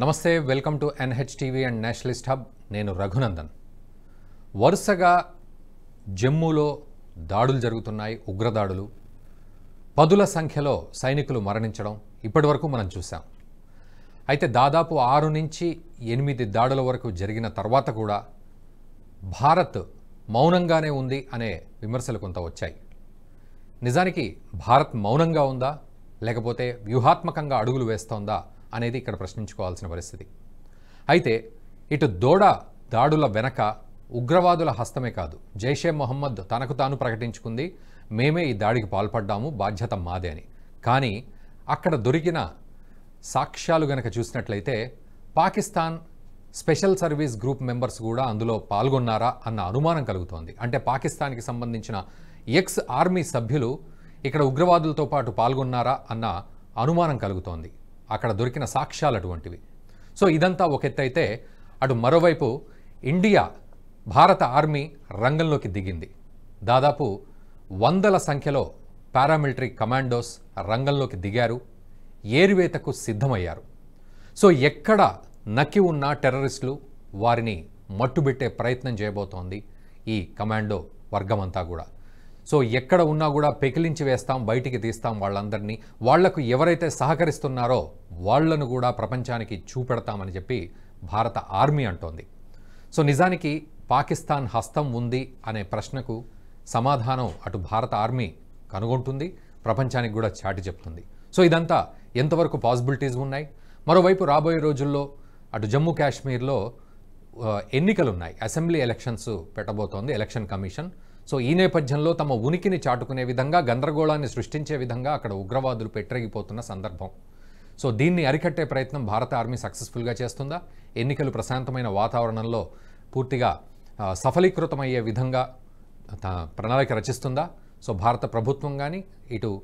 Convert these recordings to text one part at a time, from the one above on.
నమస్తే welcome to NHTV and nationalist hub. నేను రఘునందన్. వరుసగా జమ్మూలో దాడులు జరుగుతున్నాయి ఉగ్రదాడులు. పదుల సంఖ్యలో సైనికులు మరణించడం ఇప్పటివరకు మనం చూసాం అయితే దాదాపు ఆరు నుంచి ఎనిమిది దాడుల వరకు జరిగిన తర్వాత కూడా భారత్ మౌనంగానే ఉంది అనే విమర్శలు కొంత వచ్చాయి. నిజానికి భారత్ మౌనంగా ఉందా లేకపోతే వ్యూహాత్మకంగా అడుగులు వేస్తోందా అనేది ఇక్కడ ప్రశ్నించుకోవాల్సిన పరిస్థితి. అయితే ఇటు దోడ దాడుల వెనక ఉగ్రవాదుల హస్తమే కాదు జైషే మొహమ్మద్ తనకు తాను ప్రకటించుకుంది మేమే ఈ దాడికి పాల్పడ్డాము బాధ్యత మాదే అని. కానీ అక్కడ దొరికిన సాక్ష్యాలు గనక చూసినట్లయితే Pakistan special service group members కూడా అందులో పాల్గొన్నారా అన్న అనుమానం కలుగుతోంది. అంటే పాకిస్తాన్కి సంబంధించిన ఎక్స్ ఆర్మీ సభ్యులు ఇక్కడ ఉగ్రవాదులతో పాటు పాల్గొన్నారా అన్న అనుమానం కలుగుతోంది. అక్కడ దొరికిన సాక్ష్యాలు అటువంటివి. సో ఇదంతా ఒక ఎత్తైతే అటు మరోవైపు ఇండియా భారత ఆర్మీ రంగంలోకి దిగింది. దాదాపు వందల సంఖ్యలో పారామిలిటరీ కమాండోస్ రంగంలోకి దిగారు ఏరివేతకు సిద్ధమయ్యారు. సో ఎక్కడ నక్కి ఉన్న టెర్రరిస్టులు వారిని మట్టుబెట్టే ప్రయత్నం చేయబోతోంది ఈ కమాండో వర్గమంతా కూడా. సో ఎక్కడ ఉన్నా కూడా పెకిలించి వేస్తాం బయటికి తీస్తాం వాళ్ళందరినీ. వాళ్ళకు ఎవరైతే సహకరిస్తున్నారో వాళ్ళను కూడా ప్రపంచానికి చూపెడతామని చెప్పి భారత ఆర్మీ అంటోంది. సో నిజానికి పాకిస్తాన్ హస్తం ఉంది అనే ప్రశ్నకు సమాధానం అటు భారత ఆర్మీ కనుగొంటుంది ప్రపంచానికి కూడా చాటి చెప్తుంది. సో ఇదంతా ఎంతవరకు పాసిబిలిటీస్ ఉన్నాయి? మరోవైపు రాబోయే రోజుల్లో అటు జమ్మూ కాశ్మీర్లో ఎన్నికలు ఉన్నాయి అసెంబ్లీ ఎలక్షన్స్ పెట్టబోతోంది ఎలక్షన్ కమిషన్. సో ఈ నేపథ్యంలో తమ ఉనికిని చాటుకునే విధంగా గందరగోళాన్ని సృష్టించే విధంగా అక్కడ ఉగ్రవాదులు పెట్టరిగిపోతున్న సందర్భం. సో దీన్ని అరికట్టే ప్రయత్నం భారత ఆర్మీ సక్సెస్ఫుల్గా చేస్తుందా? ఎన్నికలు ప్రశాంతమైన వాతావరణంలో పూర్తిగా సఫలీకృతమయ్యే విధంగా త- ప్రణాళిక రచిస్తుందా? సో భారత ప్రభుత్వం కానీ ఇటు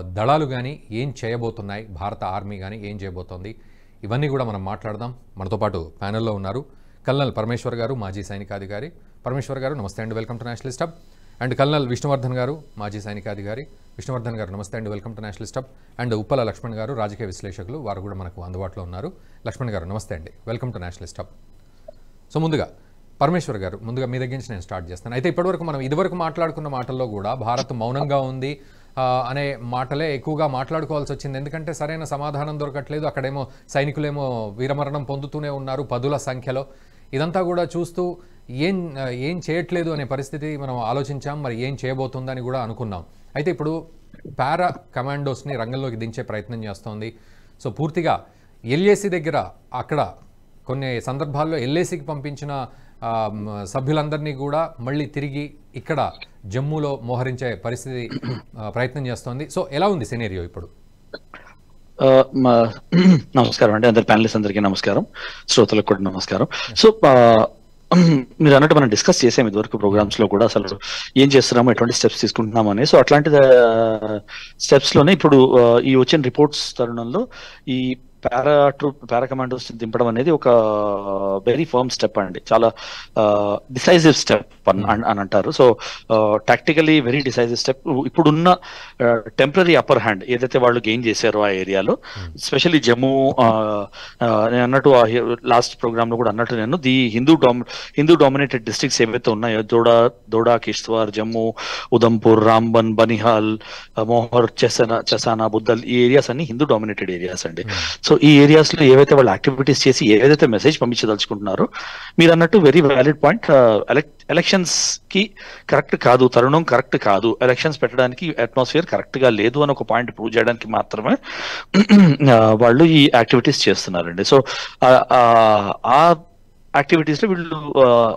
దళాలు కానీ ఏం చేయబోతున్నాయి? భారత ఆర్మీ కానీ ఏం చేయబోతోంది? ఇవన్నీ కూడా మనం మాట్లాడదాం. మనతో పాటు ప్యానెల్లో ఉన్నారు కల్నల్ పరమేశ్వర్ గారు మాజీ సైనికాధికారి. పరమేశ్వర్ గారు నమస్తే అండి welcome to nationalist hub and colonel Vishnuvardhan garu మాజీ సైనికాధికారి. విష్ణువర్ధన్ గారు నమస్తే and welcome to nationalist hub and Uppala Lakshman garu రాజకీయ విశ్లేషకులు వారు కూడా మనకు అందుబాటులో ఉన్నారు. లక్ష్మణ్ గారు నమస్తే అండి welcome to nationalist hub so ముందుగా పరమేశ్వర్ గారు ముందుగా మీ దగ్గర నుంచి నేను స్టార్ట్ చేస్తాను. అయితే ఇప్పటివరకు మనం ఇదివరకు మాట్లాడుకున్న మాటల్లో కూడా భారత్ మౌనంగా ఉంది అనే మాటలే ఎక్కువగా మాట్లాడుకోవాల్సి వచ్చింది. ఎందుకంటే సరైన సమాధానం దొరకట్లేదు. అక్కడేమో సైనికులేమో వీరమరణం పొందుతూనే ఉన్నారు పదుల సంఖ్యలో. ఇదంతా కూడా చూస్తూ ఏం ఏం చేయట్లేదు అనే పరిస్థితి మనం ఆలోచించాం మరి ఏం చేయబోతుందని కూడా అనుకున్నాం. అయితే ఇప్పుడు పారా కమాండోస్ని రంగంలోకి దించే ప్రయత్నం చేస్తోంది. సో పూర్తిగా ఎల్ఏసి దగ్గర అక్కడ కొన్ని సందర్భాల్లో ఎల్ఏసికి పంపించిన సభ్యులందరినీ కూడా మళ్ళీ తిరిగి ఇక్కడ జమ్మూలో మోహరించే పరిస్థితి ప్రయత్నం చేస్తోంది. సో ఎలా ఉంది సినేరియో ఇప్పుడు? నమస్కారం అండి. అందరి ప్యానలిస్ట్ అందరికీ నమస్కారం. శ్రోతలకు కూడా నమస్కారం. సో మీరు అన్నట్టు మనం డిస్కస్ చేసాం ఇదివరకు ప్రోగ్రామ్స్లో కూడా అసలు ఏం చేస్తున్నాము ఎటువంటి స్టెప్స్ తీసుకుంటున్నామని. సో అట్లాంటి స్టెప్స్లోనే ఇప్పుడు ఈ వచ్చిన రిపోర్ట్స్ తరుణంలో ఈ పారా ట్రూప్ పారా కమాండోస్ దింపడం అనేది ఒక వెరీ ఫర్మ్ స్టెప్ అండి. చాలా డిసైజివ్ స్టెప్ అని అంటారు. So tactically very decisive step ఇప్పుడున్న టెంపరీ అప్పర్ హ్యాండ్ ఏదైతే వాళ్ళు గెయిన్ చేశారో ఆ ఏరియాలో స్పెషల్లీ జమ్మూ ఆ, ఆ, నేను అన్నట్టు లాస్ట్ ప్రోగ్రామ్లో కూడా అన్నట్టు నేను the Hindu dom Hindu dominated districts ఏవైతే ఉన్నాయో దోడా దోడా కిష్త్వార్ జమ్మూ ఉదంపూర్ రాంబన్ బనిహాల్ మోహర్ చెసనా చెసానా బుద్దల్ ఈ ఏరియాస్ అన్ని హిందూ డామినేటెడ్ ఏరియాస్ అండి. సో ఈ ఏరియాస్లో ఏవైతే వాళ్ళు యాక్టివిటీస్ చేసి ఏదైతే మెసేజ్ పంపించదలుచుకుంటున్నారో మీరు అన్నట్టు వెరీ వ్యాలిడ్ పాయింట్ ఎలక్షన్స్కి కరెక్ట్ కాదు తరుణం కరెక్ట్ కాదు. ఎలక్షన్స్ పెట్టడానికి అట్మాస్ఫియర్ కరెక్ట్గా లేదు అని ఒక పాయింట్ ప్రూవ్ చేయడానికి మాత్రమే uh, వాళ్ళు ఈ యాక్టివిటీస్ చేస్తున్నారండి. సో ఆ యాక్టివిటీస్లో వీళ్ళు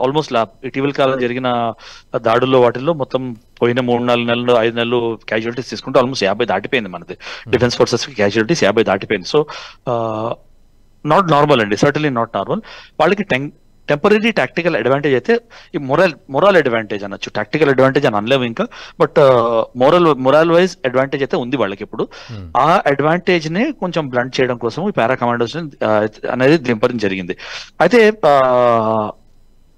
ఆల్మోస్ట్ ఇటీవల కాలం జరిగిన దాడుల్లో వాటిల్లో మొత్తం పోయిన మూడు నాలుగు నెలలు ఐదు నెలలు క్యాజువాలిటీస్ తీసుకుంటే ఆల్మోస్ట్ యాభై దాటిపోయింది మనది. డిఫెన్స్ ఫోర్సెస్కి క్యాజువాలిటీస్ యాభై దాటిపోయింది. సో నాట్ నార్మల్ అండి సర్టన్లీ నాట్ నార్మల్ వాళ్ళకి టెంపరీ టాక్టికల్ అడ్వాంటేజ్ అయితే ఈ మొరల్ మొరల్ అడ్వాంటేజ్ అనొచ్చు. టాక్టికల్ అడ్వాంటేజ్ అని అనలేము ఇంకా. But moral moral wise advantage అయితే ఉంది వాళ్ళకి ఇప్పుడు. ఆ అడ్వాంటేజ్ని కొంచెం బ్లండ్ చేయడం కోసం ఈ పారా కమాండోస్ అనేది దింపడం జరిగింది. అయితే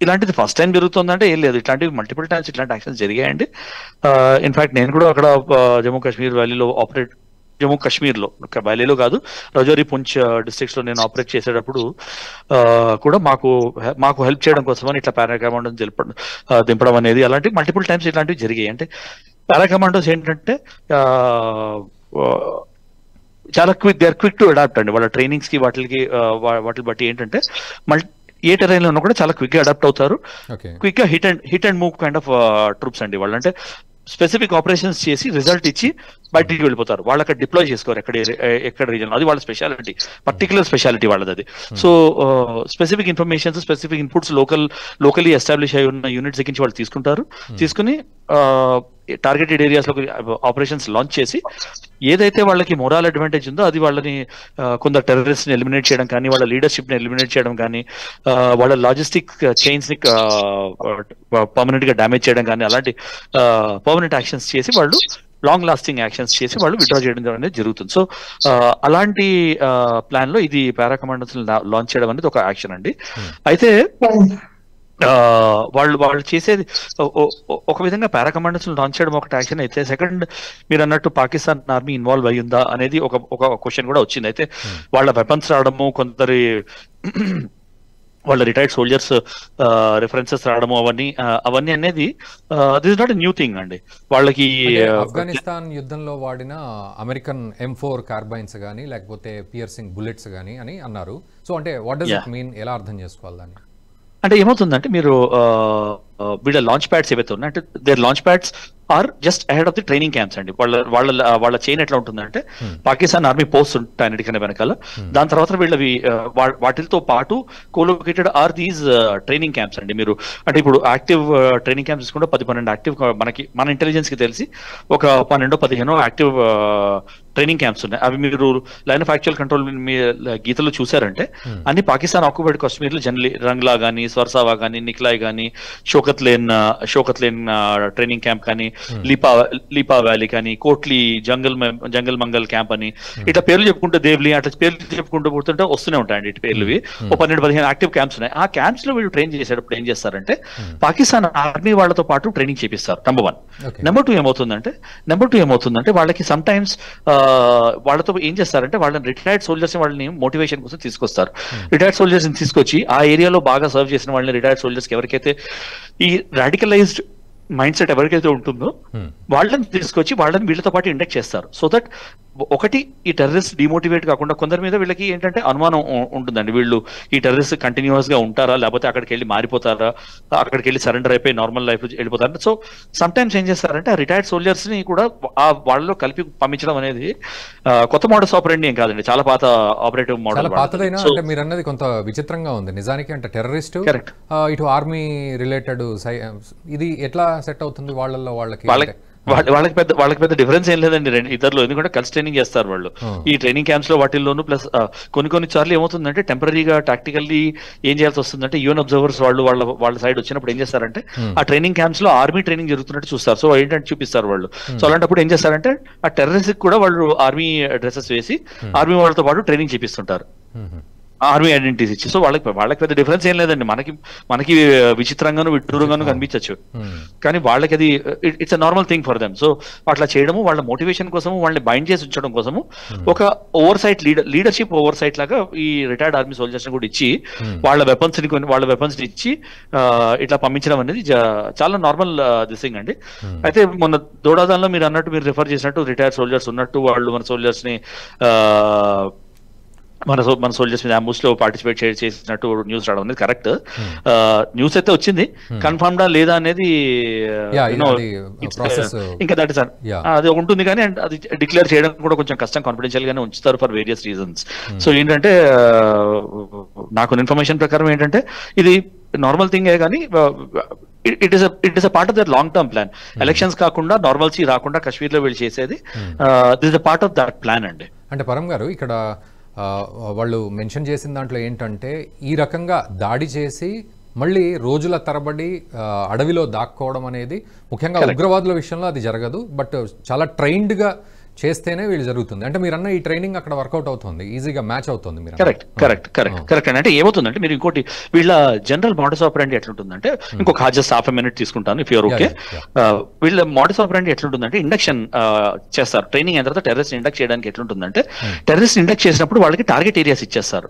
ఇలాంటిది ఫస్ట్ టైం జరుగుతుందంటే ఏం లేదు. ఇట్లాంటివి మల్టిపుల్ టైమ్స్ ఇట్లాంటి యాక్షన్స్ జరిగాయండి. ఇన్ఫాక్ట్ నేను కూడా అక్కడ జమ్మూ కాశ్మీర్ వ్యాలీలో ఆపరేట్ జమ్మూ కాశ్మీర్లో బయలేలో కాదు. రజౌరి పుంచ్ డిస్ట్రిక్ట్స్లో నేను ఆపరేట్ చేసేటప్పుడు కూడా మాకు మాకు హెల్ప్ చేయడం కోసమని ఇట్లా పారాకమాండో దింపడం దింపడం అనేది అలాంటి మల్టిపుల్ టైమ్స్ ఇట్లాంటివి జరిగాయి. అంటే పారాకమాండోస్ ఏంటంటే చాలా quick they are quick to adapt అండి. వాళ్ళ ట్రైనింగ్స్కి వాటికి వాటిని బట్టి ఏంటంటే మల్టీ ఏ టెరైన్లో ఉన్నా కూడా చాలా క్విక్గా అడాప్ట్ అవుతారు. క్విక్గా hit and hit and move kind of troops అండి వాళ్ళు. అంటే స్పెసిఫిక్ ఆపరేషన్స్ చేసి రిజల్ట్ ఇచ్చి బయటికి వెళ్ళిపోతారు. వాళ్ళు అక్కడ డిప్లాయ్ చేసుకోరు ఎక్కడ ఎక్కడ రీజన్ అది వాళ్ళ స్పెషాలిటీ పర్టికులర్ స్పెషాలిటీ వాళ్ళది అది so specific informations specific inputs local locally establish అయి ఉన్న యూనిట్స్ నుంచి వాళ్ళు తీసుకుంటారు. తీసుకుని టార్గెటెడ్ ఏరియాస్లో ఆపరేషన్స్ లాంచ్ చేసి ఏదైతే వాళ్ళకి మొరాల్ అడ్వాంటేజ్ ఉందో అది వాళ్ళని కొందరు టెర్రరిస్ట్ని ఎలిమినేట్ చేయడం కానీ వాళ్ళ లీడర్షిప్ని ఎలిమినేట్ చేయడం కానీ వాళ్ళ లాజిస్టిక్ చైన్స్ని పర్మనెంట్గా డ్యామేజ్ చేయడం కానీ అలాంటి పర్మనెంట్ యాక్షన్స్ చేసి వాళ్ళు లాంగ్ లాస్టింగ్ యాక్షన్స్ చేసి వాళ్ళు విత్డ్రా చేయడం అనేది జరుగుతుంది. సో అలాంటి ప్లాన్లో ఇది పారా కమాండర్స్ లాంచ్ చేయడం అనేది ఒక యాక్షన్ అండి. అయితే ఆ, వాళ్ళు వాళ్ళు చేసేది ఒక విధంగా పారా కమాండర్స్ లాంచ్ చేయడం ఒక యాక్షన్ అయితే సెకండ్ మీరు అన్నట్టు పాకిస్తాన్ ఆర్మీ ఇన్వాల్వ్ అయ్యిందా అనేది ఒక ఒక క్వశ్చన్ కూడా వచ్చింది. అయితే వాళ్ళ వెపన్స్ రావడము కొందరి వాళ్ళ రిటైర్డ్ సోల్జర్స్ రిఫరెన్సెస్ రావడము అవన్నీ అవన్నీ అనేది దిస్ నాట్ న్యూ థింగ్ అండి. వాళ్ళకి ఆఫ్ఘనిస్తాన్ యుద్ధంలో వాడిన అమెరికన్ ఎం ఫోర్ కార్బైన్స్ కానీ లేకపోతే పియర్సింగ్ బుల్లెట్స్ కానీ అని అన్నారు. సో అంటే వాట్ డస్ ఇట్ మీన్ ఎలా అర్థం చేసుకోవాలి దాన్ని? అంటే ఏమవుతుందంటే మీరు వీళ్ళ లాంచ్ ప్యాడ్స్ ఏవైతే ఉన్నాయి అంటే their launch pads are just ahead of the training camps అండి. వాళ్ళ వాళ్ళ వాళ్ళ చైన్ ఎట్లా ఉంటుందంటే పాకిస్తాన్ ఆర్మీ పోస్ట్ ఉంటాయి అన్నిటికన్నా వెనకాల. దాని తర్వాత వీళ్ళవి వాటితో పాటు colocated are these training camps అండి. మీరు అంటే ఇప్పుడు యాక్టివ్ ట్రైనింగ్ క్యాంప్స్ తీసుకుంటే పది పన్నెండు యాక్టివ్ మనకి మన ఇంటెలిజెన్స్కి తెలిసి ఒక పన్నెండో పదిహేనో యాక్టివ్ ట్రైనింగ్ క్యాంప్స్ ఉన్నాయి. అవి మీరు లైన్ ఆఫ్ యాక్చువల్ కంట్రోల్ మీ గీతలో చూసారంటే అన్ని పాకిస్తాన్ ఆక్యుపైడ్ కాశ్మీర్లో జనరలీ రంగ్లా గానీ స్వర్సావా గానీ నిక్లాయ్ గానీ Shaukat lane Shaukat lane training camp కానీ లీపా లీపా వ్యాలీ కానీ కోట్లీ జంగల్ జంగల్ మంగల్ క్యాంప్ అని. ఇట్లా పేర్లు చెప్పుకుంటే దేవ్లీ అట్లా పేర్లు చెప్పుకుంటూ పోతుంటే వస్తూనే ఉంటాయండి ఇటు పేర్లు. ఓ పన్నెండు పదిహేను యాక్టివ్ క్యాంప్స్ ఉన్నాయి. ఆ క్యాంప్స్లో వీళ్ళు ట్రైన్ చేసేటప్పుడు ఏం చేస్తారంటే పాకిస్తాన్ ఆర్మీ వాళ్ళతో పాటు ట్రైనింగ్ చేపిస్తారు నెంబర్ వన్. నెంబర్ టూ ఏమవుతుందంటే నెంబర్ టూ ఏమవుతుందంటే వాళ్ళకి సమ్ టైమ్స్ వాళ్ళతో ఏం చేస్తారంటే వాళ్ళని రిటైర్డ్ సోల్జర్స్ వాళ్ళని మోటివేషన్ కోసం తీసుకొస్తారు. రిటైర్డ్ సోల్జర్స్ని తీసుకొచ్చి ఆ ఏరియాలో బాగా సర్వ్ చేసిన వాళ్ళని రిటైర్డ్ సోల్జర్స్ ఎవరికైతే ఈ రాడికలైజ్డ్ మైండ్ సెట్ ఎవరికైతే ఉంటుందో వాళ్ళని తీసుకొచ్చి వాళ్ళని వీళ్ళతో పాటు ఇండెక్ట్ చేస్తారు. సో దట్ ఒకటి ఈ టెర్రరిస్ట్ డిమోటివేట్ కాకుండా కొందరి మీద వీళ్ళకి ఏంటంటే అనుమానం ఉంటుందండి. వీళ్ళు ఈ టెర్రరిస్ట్ కంటిన్యూస్గా ఉంటారా? లేకపోతే అక్కడికి వెళ్ళి మారిపోతారా? అక్కడికి వెళ్ళి సరెండర్ అయిపోయి నార్మల్ లైఫ్ వెళ్ళిపోతారా? సో సమ్ టైమ్స్ ఏం చేస్తారంటే ఆ రిటైర్డ్ సోల్జర్స్ని కూడా ఆ వాళ్ళలో కలిపి పంపించడం అనేది కొత్త మోడల్స్ ఆపరేటింగ్ ఏం కాదండి. చాలా పాత ఆపరేటివ్ మోడల్ పాతదైనా అంటే మీరు అన్నది కొంత విచిత్రంగా ఉంది. నిజానికి అంటే టెర్రరిస్ట్. ఇటు ఆర్మీ రిలేటెడ్ ఇది ఎట్లా సెట్ అవుతుంది వాళ్ళల్లో వాళ్ళకి వాళ్ళకి పెద్ద వాళ్ళకి పెద్ద డిఫరెన్స్ ఏం లేదండి రెండు ఇద్దరులో ఎందుకంటే కలిసి ట్రైనింగ్ చేస్తారు వాళ్ళు. ఈ ట్రైనింగ్ క్యాంప్స్లో వాటిల్లోనూ ప్లస్ కొన్ని కొన్ని సార్లు ఏమవుతుందంటే టెంపరీగా టాక్టికల్లీ ఏం చేయాల్సి వస్తుందంటే యూఎన్ అబ్జర్వర్స్ వాళ్ళు వాళ్ళ వాళ్ళ సైడ్ వచ్చినప్పుడు ఏం చేస్తారంటే ఆ. ట్రైనింగ్ క్యాంప్స్లో ఆర్మీ ట్రైనింగ్ జరుగుతున్నట్టు చూస్తారు. సో ఏంటంటే చూపిస్తారు వాళ్ళు. సో అలాంటప్పుడు ఏం చేస్తారంటే ఆ టెర్రరిస్ట్ కూడా వాళ్ళు ఆర్మీ డ్రెస్సెస్ వేసి ఆర్మీ వాళ్ళతో పాటు ట్రైనింగ్ చేపిస్తుంటారు. ఆర్మీ ఐడెంటిటీస్ ఇచ్చి. సో వాళ్ళకి వాళ్ళకి పెద్ద డిఫరెన్స్ ఏం లేదండి. మనకి మనకి విచిత్రంగాను విడ్డూరంగాను కనిపించచ్చు. మ్మ్. కానీ వాళ్ళకి అది it's a normal thing for them so అట్లా చేయడము వాళ్ళ మోటివేషన్ కోసము వాళ్ళని బైండ్ చేసి ఉంచడం కోసము ఒక oversight leader leadership oversight లాగా ఈ రిటైర్డ్ ఆర్మీ సోల్జర్స్ని కూడా ఇచ్చి వాళ్ళ వెపన్స్ని కొన్ని వాళ్ళ వెపన్స్ని ఇచ్చి ఇట్లా పంపించడం అనేది చాలా నార్మల్ దిస్ థింగ్ అండి. అయితే మొన్న దోడాదాన్లో మీరు అన్నట్టు మీరు రిఫర్ చేసినట్టు రిటైర్డ్ సోల్జర్స్ ఉన్నట్టు వాళ్ళు మన సోల్జర్స్ని ఆ, మన మన సోల్జర్స్ మీద అంబుస్లో పార్టిసిపేట్ చేసినట్టు న్యూస్ రావడం అనేది కరెక్ట్ న్యూస్ అయితే వచ్చింది. కన్ఫర్మ్డా లేదా అనేది it's, process, uh, ఇంకా దట్ Yeah. అది ఉంటుంది కానీ అది డిక్లేర్ చేయడం కూడా కొంచెం కష్టం. కాన్ఫిడెన్షియల్ గానే ఉంచుతారు ఫర్ వేరియస్ రీజన్స్ సో ఏంటంటే uh, నాకు ఇన్ఫర్మేషన్ ప్రకారం ఏంటంటే ఇది నార్మల్ థింగ్ కానీ it is it is a part of that long term plan elections కాకుండా నార్మల్సీ రాకుండా కాశ్మీర్లో వీళ్ళు చేసేది this a part of that plan అండి. అంటే పరం గారు ఇక్కడ వాళ్ళు మెన్షన్ చేసిన దాంట్లో ఏంటంటే ఈ రకంగా దాడి చేసి మళ్ళీ రోజుల తరబడి అడవిలో దాక్కోవడం అనేది ముఖ్యంగా ఉగ్రవాదుల విషయంలో అది జరగదు బట్ చాలా ట్రైన్డ్గా చేస్తేనే వీళ్ళు జరుగుతుంది. అంటే మీరు అన్న ఈ ట్రైనింగ్ అక్కడ వర్కౌట్ అవుతుంది. ఈజీగా మ్యాచ్ అవుతుంది మీరు కరెక్ట్ కరెక్ట్ కరెక్ట్ కరెక్ట్ అంటే ఏమవుతుందంటే మీరు ఇంకోటి వీళ్ళ జనరల్ మోడస్ ఆపరెంట్ ఎట్లుంటుందంటే ఇంకొక జస్ట్ హాఫ్ మినిట్ తీసుకుంటాను ఇఫ్ యూర్ ఓకే. వీళ్ళ మోడస్ ఆపరెంట్ ఎట్లుంటుందంటే ఇండక్షన్ చేస్తారు. ట్రైనింగ్ అయిన తర్వాత టెర్రస్ ఇండక్ట్ చేయడానికి ఎట్లుంటుందంటే టెర్రస్ ఇండక్ట్ చేసినప్పుడు వాళ్ళకి టార్గెట్ ఏరియాస్ ఇచ్చేస్తారు.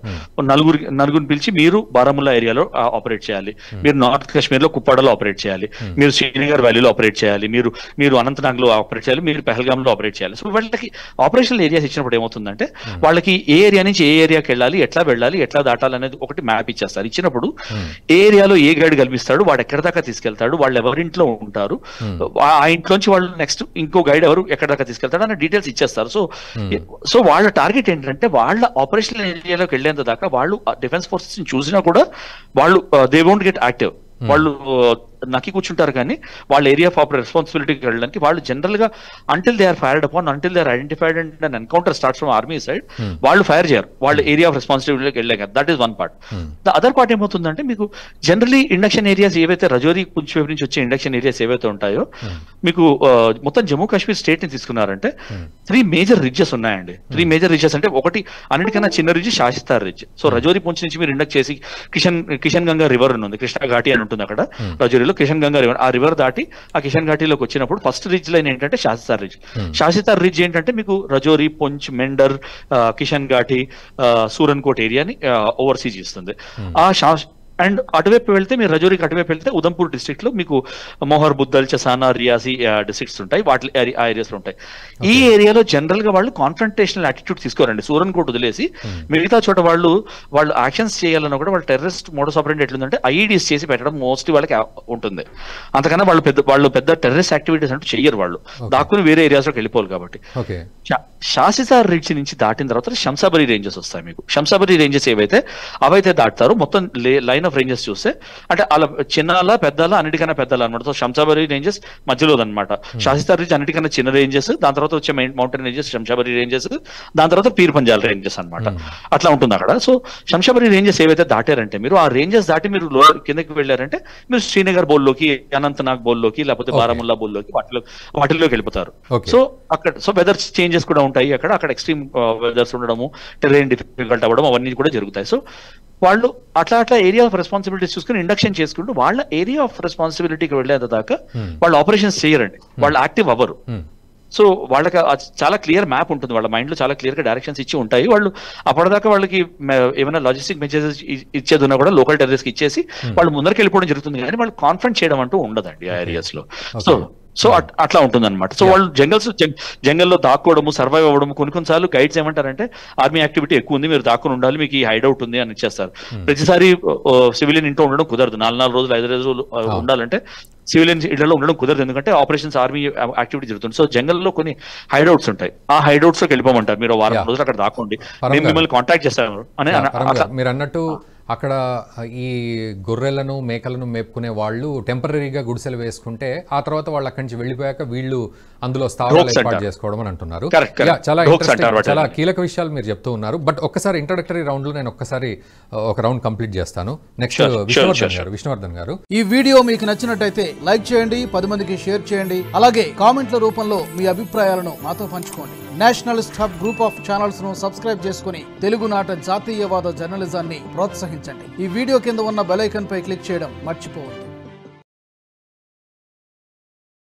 నలుగురు నలుగురిని పిలిచి మీరు బారాముల్లా ఏరియాలో ఆపరేట్ చేయాలి. మీరు నార్త్ కాశ్మీర్లో కుప్పాడలో ఆపరేట్ చేయాలి. మీరు శ్రీనగర్ వ్యాలీలో ఆపరేట్ చేయాలి. మీరు మీరు అనంతనాగ్లో ఆపరేట్ చేయాలి. మీరు పెహల్గామ్లో ఆపరేట్ చేయాలి. సో వాళ్ళకి ఆపరేషనల్ ఏరియాస్ ఇచ్చినప్పుడు ఏమవుతుందంటే వాళ్ళకి ఏ ఏరియా నుంచి ఏ ఏరియాకి వెళ్ళాలి ఎట్లా వెళ్ళాలి ఎట్లా దాటాలి అనేది ఒకటి మ్యాప్ ఇచ్చేస్తారు. ఇచ్చినప్పుడు ఏ ఏరియాలో ఏ గైడ్ కల్పిస్తాడు వాడు ఎక్కడి దాకా తీసుకెళ్తాడు వాళ్ళు ఎవరింట్లో ఉంటారు ఆ ఇంట్లోంచి వాళ్ళు నెక్స్ట్ ఇంకో గైడ్ ఎవరు ఎక్కడి దాకా తీసుకెళ్తాడు అనే డీటెయిల్స్ ఇచ్చేస్తారు. సో సో వాళ్ళ టార్గెట్ ఏంటంటే వాళ్ళ ఆపరేషనల్ ఏరియాలోకి వెళ్ళేంత దాకా వాళ్ళు డిఫెన్స్ ఫోర్సెస్ చూసినా కూడా వాళ్ళు దే వోంట్ గెట్ యాక్టివ్ వాళ్ళు నక్కి కూర్చుంటారు కానీ వాళ్ళ ఏరియా ఆఫ్ రెస్పాన్సిబిలిటీకి వెళ్ళడానికి వాళ్ళు జనరల్గా until they are fired upon until they are identified and an encounter starts from army side వాళ్ళు ఫైర్ చేయరు. వాళ్ళ ఏరియా ఆఫ్ రెస్పాన్సిబిలిటీకి వెళ్ళాక that is one part the other part ఏమవుతుందంటే మీకు జనరలీ ఇండక్షన్ ఏరియాస్ ఏవైతే రజోరీ పుంచ్ వైపు నుంచి వచ్చే ఇండక్షన్ ఏరియాస్ ఏవైతే ఉంటాయో మీకు ఆ, మొత్తం జమ్మూ కాశ్మీర్ స్టేట్ని తీసుకున్నారంటే త్రీ మేజర్ రిడ్జెస్ ఉన్నాయండి. త్రీ మేజర్ రిడ్జెస్ అంటే ఒకటి అన్నిటికన్నా చిన్న రిడ్జ్ శాసిస్తార్ రిడ్జ్ సో రజోరీ పుంచ్ నుంచి మీరు ఇండక్ట్ చేసి కిషన్ కిషన్ గంగా రివర్ ఉంది. కృష్ణా ఘాటి అని ఉంటుంది అక్కడ. రజోరీలో కిషన్ గంగా రివర్ ఆ రివర్ దాటి ఆ కిషన్ ఘాటిలోకి వచ్చినప్పుడు ఫస్ట్ రిడ్జ్ లైన్ ఏంటంటే శాసిస్తార్ రిడ్జ్ శాసిస్తార్ రిడ్జ్ ఏంటంటే మీకు రజోరీ పొంచ్ మెండర్ కిషన్ ఘాటి ఆ, సూరన్కోట్ ఏరియాని ఓవర్సీ చేస్తుంది. ఆ అండ్ అటువైపు వెళ్తే మీరు రజోరికి అటువైపు వెళ్తే ఉదంపూర్ డిస్ట్రిక్ట్లో మీకు మోహర్ బుద్దల్ చసానా రియాసి డిస్ట్రిక్ట్స్ ఉంటాయి. వాటి ఆ ఏరియాస్లో ఉంటాయి. ఈ ఏరియాలో జనరల్గా వాళ్ళు కాన్ఫ్రంటేషనల్ యాటిట్యూడ్ తీసుకోరండి. సూరన్ కోట్ వదిలేసి మిగతా చోట వాళ్ళు వాళ్ళు యాక్షన్స్ చేయాలన్నా కూడా వాళ్ళు టెర్రరిస్ట్ మోడస్ ఆపరేట్ ఎట్లుందంటే ఐఈడీస్ చేసి పెట్టడం మోస్ట్లీ వాళ్ళకి ఉంటుంది. అంతకన్నా వాళ్ళు పెద్ద వాళ్ళు పెద్ద టెర్రరిస్ట్ యాక్టివిటీస్ అంటూ చెయ్యరు వాళ్ళు. దాక్కుని వేరే ఏరియాస్లోకి వెళ్ళిపోవాలి కాబట్టి. శాసితార్ రిడ్జ్ నుంచి దాటిన తర్వాత శంసాబరి రేంజెస్ వస్తాయి మీకు. శంసాబరి రేంజెస్ ఏవైతే అవైతే దాటుతారో మొత్తం లైన్ ఆఫ్ రేంజెస్ చూస్తే అంటే అలా చిన్నాల పెద్దాల అన్నిటికన్నా పెద్దాల అనమాట సో శంసాబరి రేంజెస్ మధ్యలో అనమాట శాసితార్ రిడ్జ్ అన్నిటికన్నా చిన్న రేంజెస్ దాని తర్వాత వచ్చే మౌంటైన్ రేంజెస్ శంషాబరి రేంజెస్ దాని తర్వాత పీర్ పంజాల్ రేంజెస్ అన్నమాట అట్లా ఉంటుంది అక్కడ. సో శంషాబరి రేంజెస్ ఏవైతే దాటారంటే మీరు ఆ రేంజెస్ దాటి మీరు కిందకి వెళ్ళారంటే మీరు శ్రీనగర్ బోల్లోకి అనంతనాగ్ బోల్లోకి లేకపోతే బారాముల్లా బోల్లోకి వాటిలో వాటిలోకి వెళ్ళిపోతారు. సో అక్కడ సో వెదర్ చేంజెస్ కూడా ఉంటాయి అక్కడ. అక్కడ ఎక్స్ట్రీమ్ వెదర్స్ ఉండడము టెరైన్ డిఫికల్ట్ అవ్వడం అవన్నీ కూడా జరుగుతాయి. సో వాళ్ళు అట్లా అట్లా ఏరియా ఆఫ్ రెస్పాన్సిబిలిటీస్ చూసుకుని ఇండక్షన్ చేసుకుంటూ వాళ్ళ ఏరియా ఆఫ్ రెస్పాన్సిబిలిటీకి వెళ్ళేంత దాకా వాళ్ళు ఆపరేషన్స్ చేయరండి. వాళ్ళు యాక్టివ్ అవ్వరు. సో వాళ్ళకి చాలా క్లియర్ మ్యాప్ ఉంటుంది. వాళ్ళ మైండ్లో చాలా క్లియర్గా డైరెక్షన్స్ ఇచ్చి ఉంటాయి. వాళ్ళు అప్పటిదాకా వాళ్ళకి ఏమైనా లాజిస్టిక్ మెసేజెస్ ఇచ్చేది ఉన్నా కూడా లోకల్ టెర్రరిస్ట్కి ఇచ్చేసి వాళ్ళు ముందరికి వెళ్ళిపోవడం జరుగుతుంది. కానీ వాళ్ళు కాన్ఫరెన్స్ చేయడం అంటూ ఉండదండి ఆ ఏరియాస్లో. సో సో అట్- అట్లా ఉంటుంది అనమాట సో వాళ్ళు జంగల్స్ జంగల్లో దాక్కోవడము సర్వైవ్ అవ్వడము కొన్ని కొన్నిసార్లు గైడ్స్ ఏమంటారంటే ఆర్మీ యాక్టివిటీ ఎక్కువ ఉంది మీరు దాక్కుని ఉండాలి మీకు ఈ హైడౌట్ ఉంది అని ఇచ్చేస్తారు. ప్రతిసారి సివిలియన్ ఇంట్లో ఉండడం కుదరదు. నాలుగు నాలుగు రోజులు ఐదు రోజులు ఉండాలంటే సివిలియన్ ఇళ్ళలో ఉండడం కుదరదు. ఎందుకంటే ఆపరేషన్స్ ఆర్మీ యాక్టివిటీ జరుగుతుంది. సో జంగల్లో కొన్ని హైడౌట్స్ ఉంటాయి. ఆ హైడౌట్స్లోకి వెళ్ళిపోమంటారు. మీరు వారం. రోజులు అక్కడ దాక్కోండి. మేము. మిమ్మల్ని కాంటాక్ట్ చేస్తాము. అని మీరు అన్నట్టు అక్కడ ఈ గొర్రెలను మేకలను మేపుకునే వాళ్ళు టెంపరీగా గుడిసెలు వేసుకుంటే ఆ తర్వాత వాళ్ళు అక్కడి నుంచి వెళ్ళిపోయాక వీళ్ళు అందులో స్థావరాలు ఏర్పాటు. చేసుకోవడం అని అంటున్నారు. చాలా. చాలా కీలక విషయాలు మీరు చెప్తూ ఉన్నారు. బట్ ఒక్కసారి ఇంట్రొడక్టరీ రౌండ్లో నేను ఒక్కసారి ఒక రౌండ్ కంప్లీట్ చేస్తాను. నెక్స్ట్ విష్ణువర్ధన్ గారు విష్ణువర్ధన్ గారు. ఈ వీడియో మీకు నచ్చినట్టయితే లైక్ చేయండి పది మందికి షేర్ చేయండి అలాగే కామెంట్ల రూపంలో మీ అభిప్రాయాలను మాతో పంచుకోండి. నేషనలిస్ట్ హబ్ గ్రూప్ ఆఫ్ ఛానల్స్ను సబ్స్క్రైబ్ చేసుకుని తెలుగునాట జాతీయవాద జర్నలిజాన్ని ప్రోత్సహించండి. ఈ వీడియో కింద ఉన్న బెలైకన్ పై క్లిక్ చేయడం మర్చిపోవద్దు.